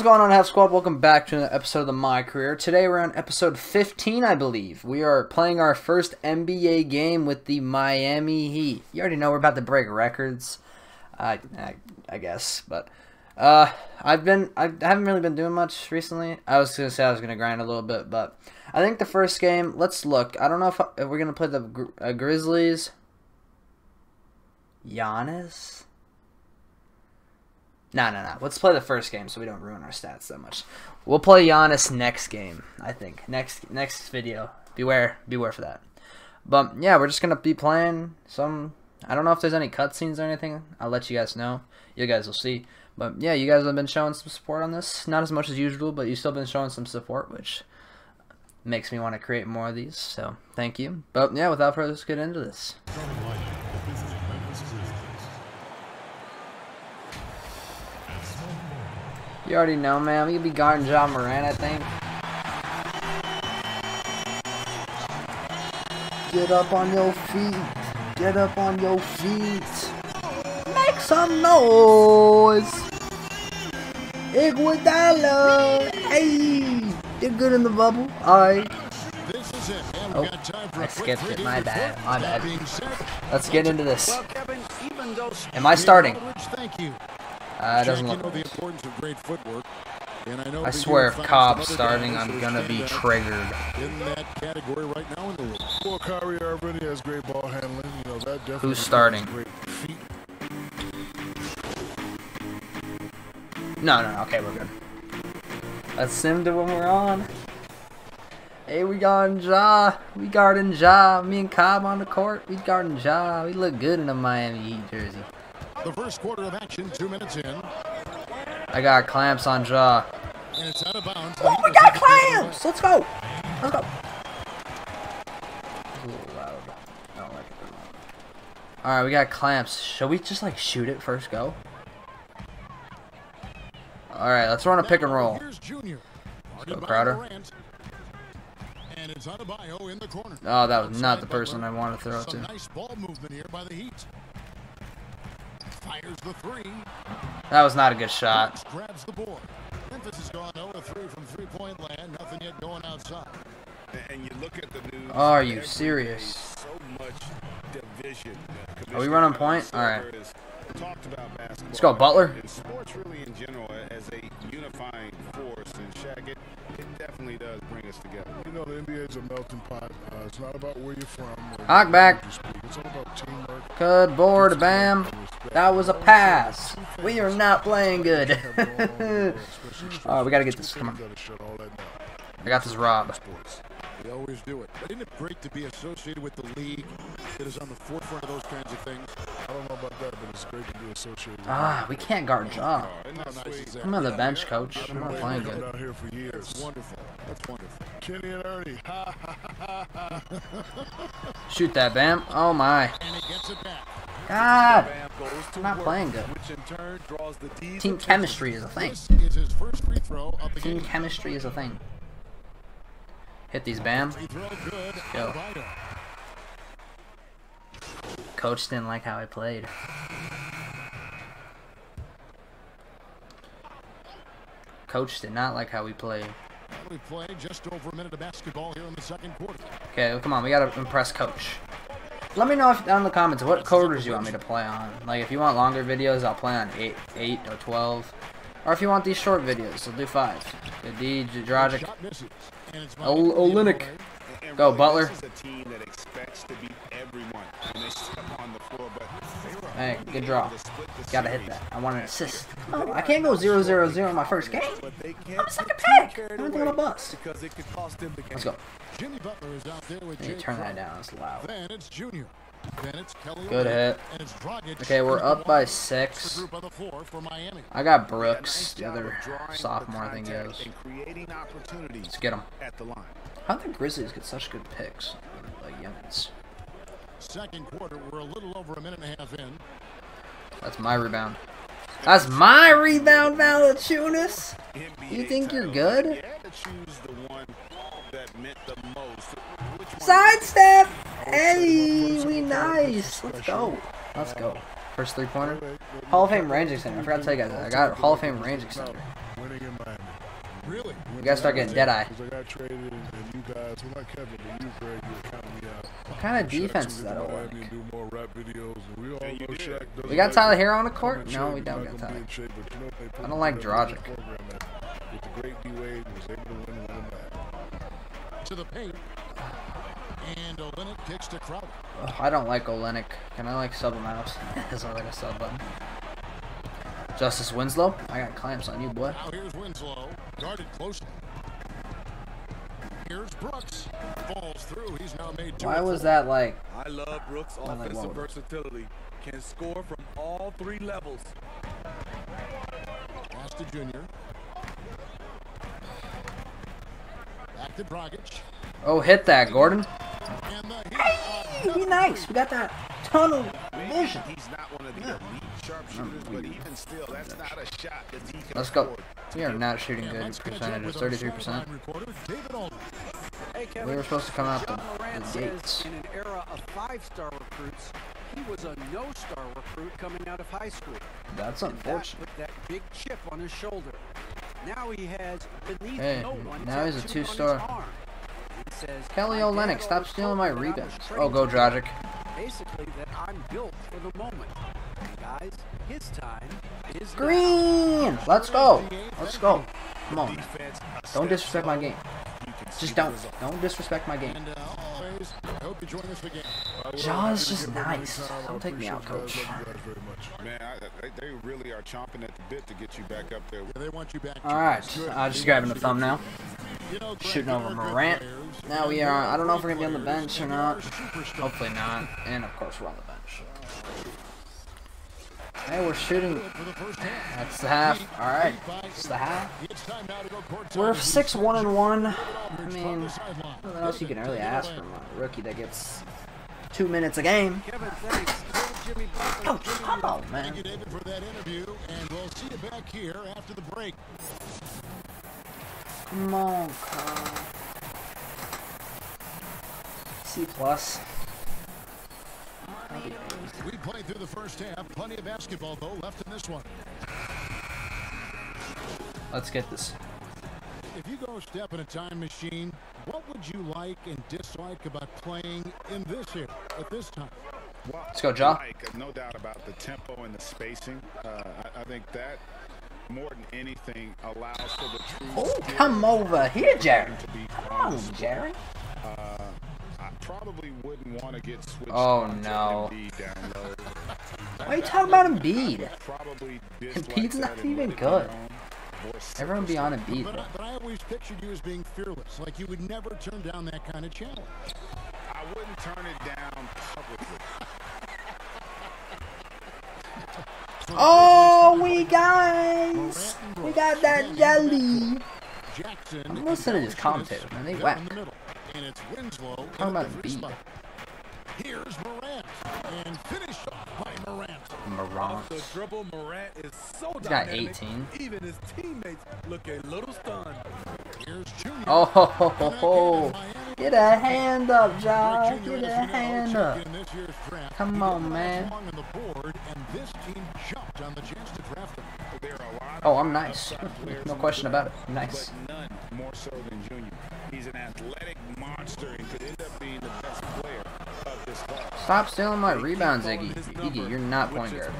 What's going on, Heft Squad? Welcome back to another episode of the My Career. Today we're on episode 15, I believe. We are playing our first NBA game with the Miami Heat. You already know we're about to break records, I, I, I guess. But uh, I've been I haven't really been doing much recently. I was gonna say I was gonna grind a little bit, but I think the first game. Let's look. I don't know if, if we're gonna play the uh, Grizzlies. Giannis. No, no, no. Let's play the first game so we don't ruin our stats that much. We'll play Giannis next game, I think. Next next video. Beware, beware for that. But yeah, we're just gonna be playing some. I don't know if there's any cutscenes or anything. I'll let you guys know. You guys will see. But yeah, you guys have been showing some support on this. Not as much as usual, but you've still been showing some support, which makes me want to create more of these. So thank you. But yeah, without further ado, let's get into this. You already know, man. We could be guarding Ja Morant, I think. Get up on your feet. Get up on your feet. Make some noise. Iguodala. Hey. You're good in the bubble. Alright. Oh, I skipped it. My bad. My bad. Let's get into this. Am I starting? Thank you. Uh, doesn't Jack, look. you know the importance of great footwork. And I, know I swear, if Cobb's some starting, I'm gonna be triggered. In that category right now in the league. Well, Kyrie Irving has great ball handling. You know that definitely. Who's starting? Great feet. No, no, no. Okay, we're good. Let's sim to when we're on. Hey, we guarding Ja. We guarding Ja. Me and Cobb on the court. We guarding Ja. We look good in a Miami Heat jersey. The first quarter of action, two minutes in, I got clamps on Ja. and it's out of bounds. Oh, we got clamps! Let's go. Let's go. It's a little loud. I don't like it. All right, we got clamps. Should we just like shoot it first go? All right, let's run a pick and roll. Here's Junior. go, Guarded by Crowder. And it's Adebayo in the corner. Oh, that was not the person I wanted to throw it Some to. nice ball movement here by the Heat. Fires the three. That was not a good shot. Grabs the board. Memphis has gone 0 3 from three-point land. Nothing yet going outside. And you look at the news. Are you serious? So much division. Are we running Commissioner point? Adam All Silver has Talked about basketball. Let's go, Butler. And sports really in general as a unifying force. And Shaq, it, it definitely does bring us together. You know the NBA is a melting pot. Uh, it's not about where you're from. or Hawk back. you speak. It's all about teamwork. Good board, bam. That was a pass. We are not playing good. All right, we gotta get this. Come on. Gotta shut all that down. I got this Rob. Sports. They always do it. But isn't it great to be associated with the league that is on the forefront of those kinds of things? I don't know about that, but it's great to be associated. with Ah, we can't guard Ja. How nice is that? I'm on the bench, coach. I'm not playing Coming good. out here for years. That's wonderful. That's wonderful. Kenny and Ernie. Ha ha ha ha. ha. Shoot that, bam. Oh my. And he gets it back. God. Bam goes to I'm not playing good. Which in turn draws the Team chemistry is a thing. Is his first free throw of Team chemistry is a thing. Hit these, bam. Go. Coach didn't like how I played. Coach did not like how we played. We played just over a minute of basketball here in the second quarter. Okay, come on, we gotta impress Coach. Let me know if down in the comments what quarters you want me to play on. Like if you want longer videos, I'll play on eight, eight or twelve. Or if you want these short videos, I'll do five. Good D, Dragic. Shot misses. And it's Ol- Miami Olynyk. leading the way. And Go, Butler. This is a team that expects to beat everyone when they step on the floor, but they were Hey, good draw. able to split the Gotta hit that. I want an assist. Oh, I can't go 0-0-0 in my first game. I'm a second pick. I don't think I'm a bust. Because it could cost them the game. Let's go. Jimmy Butler is out there with Jay turn that down. It's loud. Then it's Junior. Then it's Kelly Good hit. And it's Dragic. Okay, we're up by six. group on the floor for Miami. I got Brooks, the other sophomore, I the think he contact is. And creating opportunities Let's get him. at the line. How the Grizzlies get such good picks? Like youngins. Second quarter, we're a little over a minute and a half in. That's my rebound. That's my rebound, Valanciunas. You think you're good? Sidestep. Oh, hey, we nice. Let's go. Let's go. First three pointer. Hall of Fame range extender. I forgot to tell you guys that. I got Hall of Fame range extender. Winning in Miami. We gotta start getting dead eye. I got traded and, and you guys, well not Kevin, but you, Greg, you were counting me out. What kind of defense told is that to Olynyk? Do more rap videos, and we all know. Shaq We got Tyler it. Herro on the court? No, we don't not got gonna be Tyler. in shape, but you know, they put I don't like together To the paint. And Olynyk kicks to Crowder. Ugh, I don't like Olynyk. Can I like sub him out? There's not like a sub button. Justice Winslow? I got clamps on you, boy. Now here's Winslow, guarded closely. Here's Brooks, falls through. He's now made two. Why was that like? I love Brooks' I like offensive versatility. Can score from all three levels. Pass to Junior. Back to Dragic. Oh, hit that, Gordon. And the hit. Hey, be nice. We got that tunnel vision. He's not one of the elite sharpshooters, but hmm. even still, that's not a shot that he can Let's go. We are not shooting good let's catch up percentage of 33%. sideline reporter, David Aldridge. Hey, Kevin. We were supposed to come out the, the gates. in an era of five-star recruits, he was a no-star recruit coming out of high school. That's And that unfortunate. put that big chip on his shoulder. Now he has beneath Hey, no one now he's a tattooed on his two-star. arm. He says, Kelly "My dad stop stealing my me that I was rebounds. Oh, go Dragic. Basically, that I'm built for the moment. And guys, his time is now. Green! Let's go. Let's go. Come on. Don't disrespect my game. you can see Just don't. Don't disrespect my game. And uh, I hope you join us again. Jaws just nice. Don't take me out, coach. Man, I, they, they really are chomping at the bit to get you back up there. Yeah, they want you back. Alright, I'm just grabbing the thumbnail. You know, Shooting over are Morant. players, Now we are, I don't know if we're going to be on the bench or not. Hopefully not. And of course we're on the bench. Hey, we're shooting. For the first half. That's the half. Alright. It's the half. It's time now to go courtside We're with 6 1 and 1. I mean, from what else you can really ask from a rookie that gets two minutes a game? Kevin, thanks. Tell Jimmy Oh, Jimmy come on, man. Thank you, David, for that interview, and we'll see you back here after the break. Come on, Kyle. C plus. We played through the first half. Plenty of basketball, though, left in this one. Let's get this. If you go step in a time machine, what would you like and dislike about playing in this era at this time? Well, Let's go, Ja. Like, no doubt about the tempo and the spacing. Uh, I, I think that more than anything allows for the true Oh, come over here, Jared. to be Come on on, display. Jared. Uh, I probably wouldn't want to get switched Oh, on to no. Embiid down low. Why are you talking about Embiid? Probably dislike Embiid's not and even good. be known. Voice Everyone be on Embiid, But, but I always pictured you as being fearless, like you would never turn down that kind of challenge. I wouldn't turn it down publicly. Oh, we guys, we got that jelly. Jackson. I'm listening to these commentators, man. They down whack. in the middle. And it's Winslow. in Talking a about the Embiid. spot. Here's Morant. And finished off by Morant. Morant. The dribble Morant is so He's got 18. Even his teammates look a little stunned. Here's Junior. Oh, ho, ho, ho, ho. And again, Miami. Get a hand up, Josh. Get a hand up. in this year's draft. Come on, man. long on the board, and this team jumped on the chance to draft him. There are a lot Oh, I'm nice. No question about it. Nice. More so than Junior. He's an athletic monster and could end up being the best player of this class. Stop stealing my rebounds, Iggy. Iggy, you're not point guard.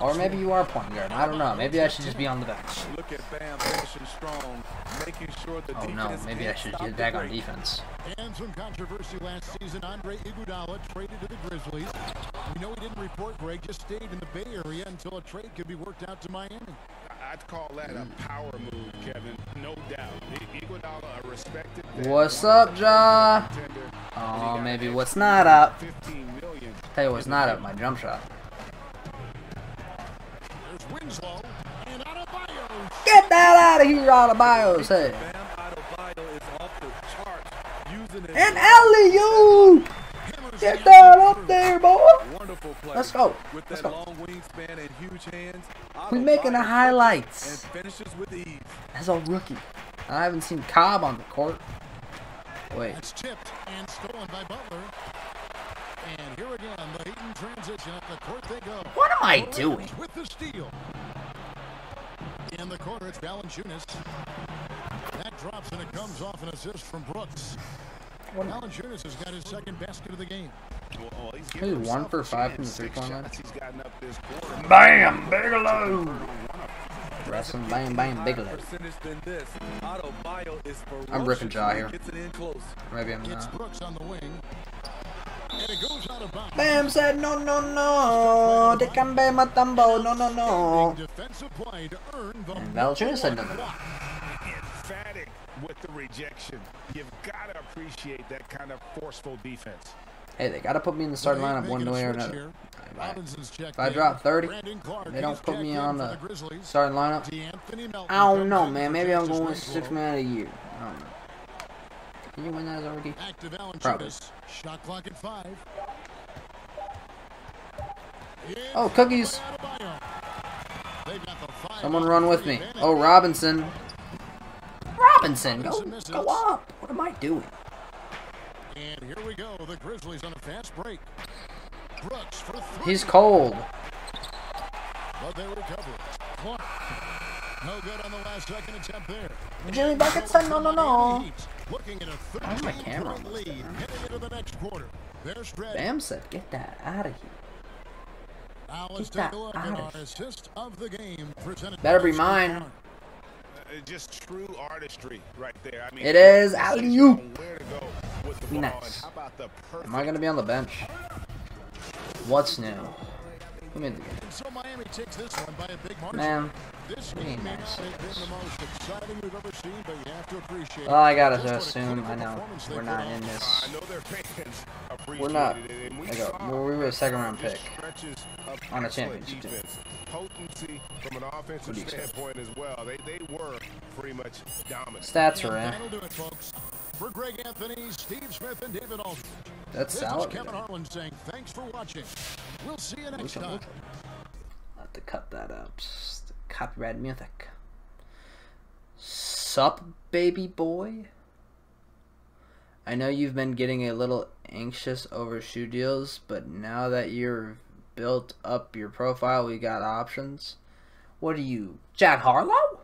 Or maybe you are point guard. I don't know. Maybe I should just be on the bench. Look at Bam finishing strong, making sure the Oh no, maybe I should stop get back on defense. And some controversy last season. Andre Iguodala traded to the Grizzlies. We know he didn't report Greg, just stayed in the Bay Area until a trade could be worked out to Miami. I'd call that a power move, Kevin. No doubt. Iguodala, a respected What's up, of the Ja? contender, oh, and he Oh, maybe what's not up. 15 million. Tell you what's not up, my jump shot. Winslow and Adebayo. Get that out of here, Adebayo's head. Bam Adebayo is off the charts using his And alley-oop! Get that up there, boy! Let's go. With Let's go. long wingspan and huge hands, We making the highlights. and finishes with ease. As a rookie. I haven't seen Cobb on the court. Wait. That's tipped and stolen by Butler. And here again, the Heat transition. Up the court they go. What am I doing? With the steal. In the corner, it's Valanciunas. That drops and it comes off an assist from Brooks. Valanciunas has got his second basket of the game. Well, well, he's He's one for five from the Six three-point line. shots He's gotten up this quarter. Bam, Bigelow. Wrestling, bam, bam, Bigelow. percentage than this. Otto Bio is I'm ripping ferocious jaw here. Gets it in close. Maybe I'm It's not. Brooks on the wing. Bam said no, no, no. They can be matambo. No, no, no. Defensive play to And Valanciunas said no, no, no. Emphatic with the rejection. You've got to appreciate that kind of forceful defense. Hey, they gotta put me in the starting lineup one way or another. here. If I drop 30, they don't put me on the starting lineup. I don't know, man. Maybe I'm going nice six roll. man of the year. I don't know. Can you win that as a rookie? Active Probably. Valanciunas. Shot clock at five. Oh, cookies. Adebayo. They've got the five Someone run with me. Oh, Robinson. Robinson, go, go up. What am I doing? And here we go. The Grizzlies on a fast break. Brooks for three. He's cold. But they recover. Clark. No good on the last second attempt there. Jimmy Bucket said no, no, no. Miami Heat Looking at a Where's my camera 13 point lead heading into the next quarter. They're spread. Bam said, get that out of here. Now let's Get take that a look out at of our here. assist of the game. Presented Better by be mine. Uh, just true artistry right there. I mean, It is precision alley-oop. on Where to go with the Be ball, nice. how about the Am I gonna be on the bench? What's new? Who made the game? So Miami takes this one by a big margin. Man, This be game may nice. not have been the most exciting we've ever seen, but you have to appreciate well, I gotta just assume. I know we're not on. in I this. know their fans We're not. it, and we Like a, saw we were a second round pick. on a excellent championship team. Potency from an offensive do you expect? standpoint as well. They they were pretty much dominant. Stats are in. that'll do it, folks. For Greg Anthony, Steve Smith, and David Aldridge. That's This is. Kevin Harlan saying thanks for watching. We'll see you next time. I have to cut that up. Copyright music. Sup, baby boy? I know you've been getting a little anxious over shoe deals, but now that you've built up your profile, we got options. What are you, Jack Harlow?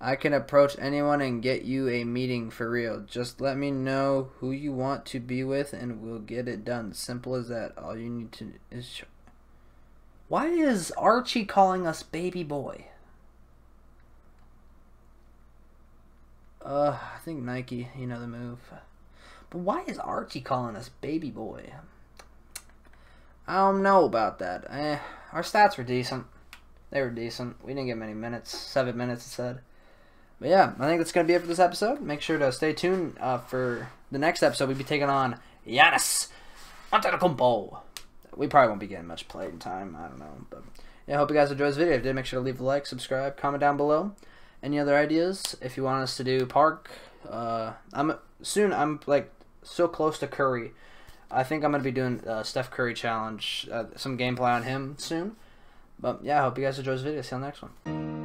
I can approach anyone and get you a meeting for real. Just let me know who you want to be with and we'll get it done. Simple as that. All you need to is why is Archie calling us baby boy? Uh, I think Nike, you know the move. But why is Archie calling us baby boy? I don't know about that. Eh, our stats were decent. They were decent. We didn't get many minutes. Seven minutes, it said. But yeah, I think that's going to be it for this episode. Make sure to stay tuned uh, for the next episode. We'll be taking on Giannis Antetokounmpo. We probably won't be getting much play in time. I don't know. But yeah, I hope you guys enjoyed this video. If you did, make sure to leave a like, subscribe, comment down below. Any other ideas? If you want us to do park, uh, I'm soon. I'm like so close to Curry. I think I'm gonna be doing uh, Steph Curry challenge, uh, some gameplay on him soon. But yeah, I hope you guys enjoyed this video. See you on the next one.